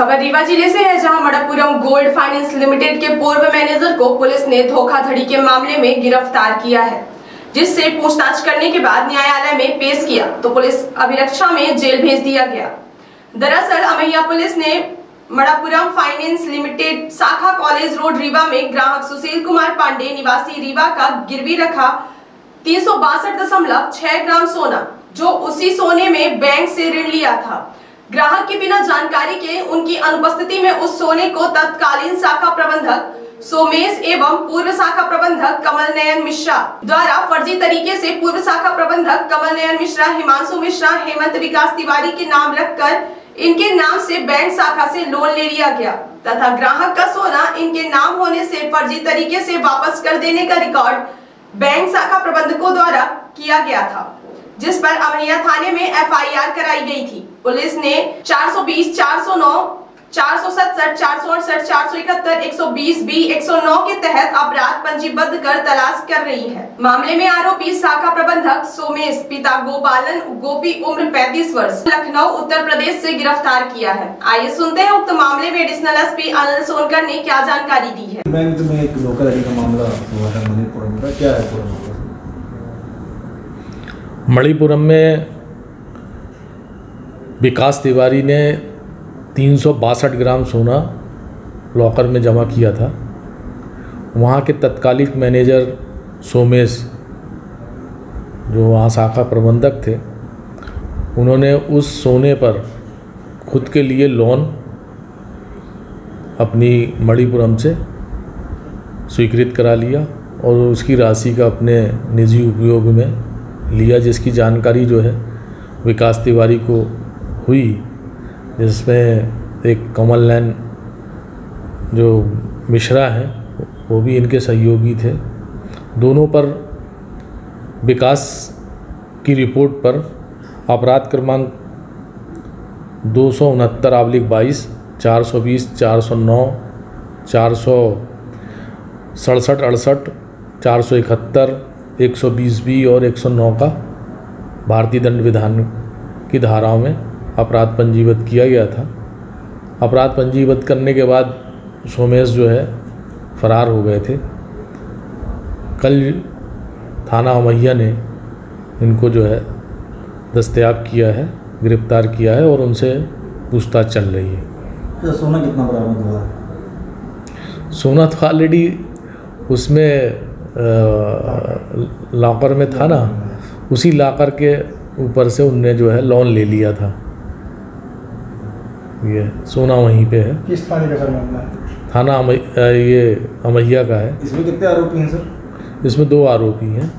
खबर रीवा ज़िले से है, जहाँ मणप्पुरम गोल्ड फाइनेंस लिमिटेड के पूर्व मैनेजर को पुलिस ने धोखाधड़ी के मामले में गिरफ़्तार किया है, जिससे पूछताछ करने के बाद न्यायालय में पेश किया तो पुलिस अभिरक्षा में जेल भेज दिया गया। दरअसल अमैया पुलिस ने मणप्पुरम फाइनेंस लिमिटेड शाखा कॉलेज रोड रीवा में ग्राहक सुशील कुमार पांडे, निवासी रीवा का गिरवी रखा तीन ग्राम सोना, जो उसी सोने में बैंक से ऋण लिया था। ग्राहक के बिना जानकारी के उनकी अनुपस्थिति में उस सोने को तत्कालीन शाखा प्रबंधक सोमेश एवं पूर्व शाखा प्रबंधक कमल नयन मिश्रा द्वारा फर्जी तरीके से पूर्व शाखा प्रबंधक कमल नयन मिश्रा, हिमांशु मिश्रा, हेमंत विकास तिवारी के नाम रखकर इनके नाम से बैंक शाखा से लोन ले लिया गया। तथा ग्राहक का सोना इनके नाम होने से फर्जी तरीके से वापस कर देने का रिकॉर्ड बैंक शाखा प्रबंधकों द्वारा किया गया था। जिस पर अमैया थाने में एफआईआर कराई गई थी। पुलिस ने 420, 409, 467, 468, 471, 120 बी 109 के तहत अपराध पंजीबद्ध कर तलाश कर रही है। मामले में आरोपी शाखा प्रबंधक सोमेश पिता गोपालन गोपी उम्र 35 वर्ष लखनऊ उत्तर प्रदेश से गिरफ़्तार किया है। आइए सुनते हैं उक्त मामले में additional S P Anand Sonkar ने क्या जानकारी दी है। बैंक में एक धोखाधड़ी का मामला हुआ था क्या है मणिपुरम में विकास तिवारी ने तीन सौ बासठ ग्राम सोना लॉकर में जमा किया था। वहाँ के तत्कालिक मैनेजर सोमेश, जो वहाँ शाखा प्रबंधक थे, उन्होंने उस सोने पर खुद के लिए लोन अपनी मणिपुरम से स्वीकृत करा लिया और उसकी राशि का अपने निजी उपयोग में लिया, जिसकी जानकारी जो है विकास तिवारी को हुई, जिसमें एक कमल नैन जो मिश्रा हैं, वो भी इनके सहयोगी थे। दोनों पर विकास की रिपोर्ट पर अपराध क्रमांक दो सौ उनहत्तर आवलिक बाईस, चार सौ बीस, चार सौ नौ, चार सौ सड़सठ अड़सठ, चार सौ इकहत्तर 120 बी और 109 का भारतीय दंड विधान की धाराओं में अपराध पंजीबद्ध किया गया था। अपराध पंजीबद्ध करने के बाद सोमेश जो है फरार हो गए थे। कल थाना अमैया ने इनको जो है दस्तयाब किया है गिरफ़्तार किया है और उनसे पूछताछ चल रही है। तो सोना कितना बरामद हुआ? सोना तो ऑलरेडी उसमें लॉकर में था ना उसी लाकर के ऊपर से उनने जो है लोन ले लिया था। ये सोना वहीं पे है। किस थाने का सर मामला है? थाना ये अमैया का है। इसमें कितने आरोपी हैं सर? इसमें दो आरोपी हैं।